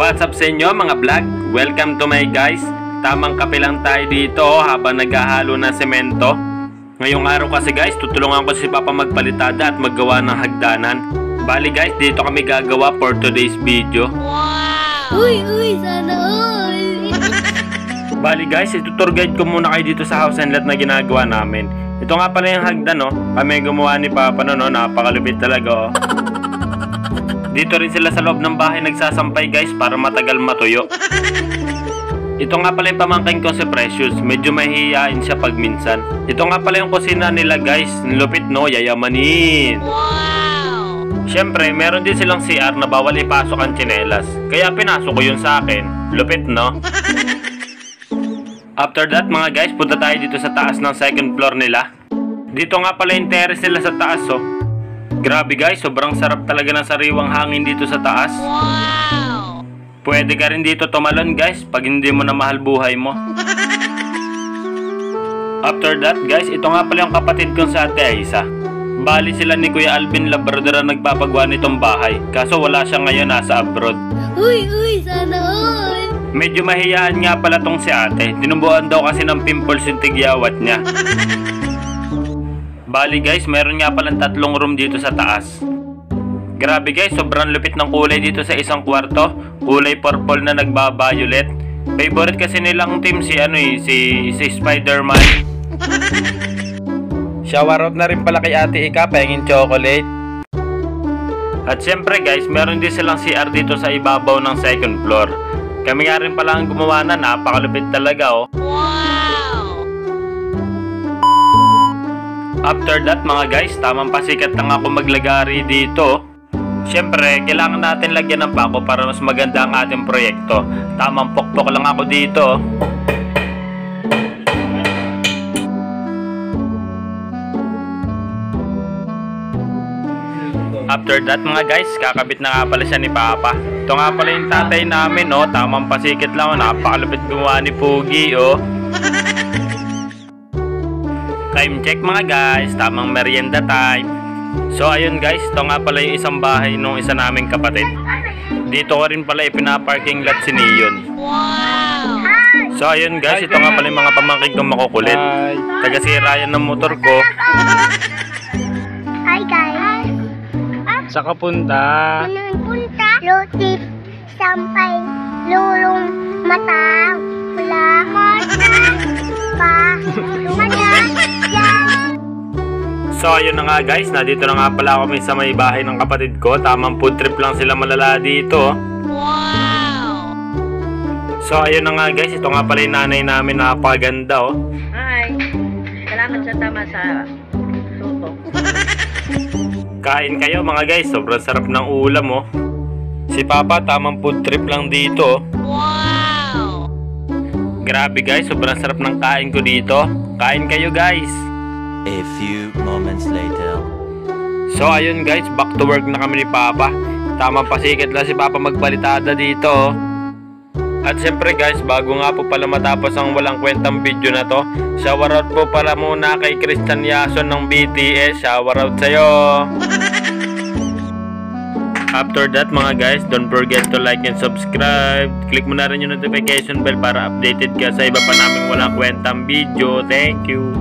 What's up sa inyo mga vlog? Welcome to my guys. Tamang kape lang tayo dito oh, habang naghahalo ng semento. Ngayong araw kasi guys, tutulungan ko si Papa magpalitada at maggawa ng hagdanan. Bali guys, dito kami gagawa for today's video. Uy, uy, sana all. Bali guys, itutour guide ko muna kayo dito sa house and lot na ginagawa namin. Ito nga pala yung hagdan no. Kami yung gumawa ni Papa no, no? napakalupit talaga oh. Dito rin sila sa loob ng bahay nagsasampay guys para matagal matuyo. Ito nga pala yung pamangkin ko si Precious. Medyo mahihiyain siya pag minsan. Ito nga pala yung kusina nila guys. Lupit no, yayamanin. Siyempre, meron din silang CR na bawal ipasok ang tsinelas. Kaya pinasok ko yun sa akin. Lupit no? After that mga guys, punta tayo dito sa taas ng second floor nila. Dito nga pala yung terrace nila sa taas oh. Grabe guys, sobrang sarap talaga ng sariwang hangin dito sa taas. Pwede ka rin dito tumalon guys pag hindi mo na mahal buhay mo. After that guys, ito nga pala yung kapatid kong sa ate Aisa. Bali sila ni Kuya Alvin Labrador ang nagpapagawa nitong bahay. Kaso wala siya ngayon nasa abroad. Uy, uy, sana all. Medyo mahiyaan nga pala tong si ate. Tinubuan daw kasi ng pimples yung tigyawat niya. Bali guys, meron nga palang tatlong room dito sa taas. Grabe guys, sobrang lupit ng kulay dito sa isang kwarto. Kulay purple na nagba-violet. Favorite kasi nilang team si ano eh, si, si Spider-Man. Shoutout na rin pala kay Ate Ika, pahingin chocolate. At syempre guys, meron din silang CR dito sa ibabaw ng second floor. Kami nga rin pala ang gumawa na, napakalupit talaga oh. After that mga guys, tamang pasikat lang ako maglagari dito. Siyempre, kailangan natin lagyan ng pako para mas maganda ang ating proyekto. Tamang pokpok lang ako dito. After that mga guys, kakabit na nga pala siya ni Papa. Ito nga pala yung tatay namin, oh. Tamang pasikit lang, oh. Napakalupit gumawa ni Pugi, oh. Time check mga guys, tamang merienda time. So ayun guys, ito nga pala yung isang bahay nung isa naming kapatid. Dito ko rin pala ipinaparking lot si Neon. So ayun guys, ito nga pala yung mga pamangkin kong makukulit. Taga-sira yan ng motor ko. Hi, guys. Sa kapunta. Anong punta? Lutif, sampay, lulong, mata, kulakot, pa, yan. So ayun na nga guys, nandito na nga pala kami sa may bahay ng kapatid ko. Tamang food trip lang sila malala dito. So ayun na nga guys, ito nga pala yung nanay namin napakaganda oh. Hi. Salamat sa tama sa suko. Kain kayo mga guys, sobrang sarap ng ulam oh. Si Papa tamang food trip lang dito. oh. Grabe guys, sobrang sarap ng kain ko dito. Kain kayo guys. A few moments later. So ayun guys, back to work na kami ni Papa. Tamang pasikat lang si Papa magpalitada dito. oh. At syempre guys, bago nga po pala matapos ang walang kwentang video na to, shoutout po pala muna kay Christian Yason ng BTS. Shoutout sa'yo! After that mga guys, don't forget to like and subscribe. Click mo na rin yung notification bell para updated ka sa iba pa naming walang kwentang video. Thank you!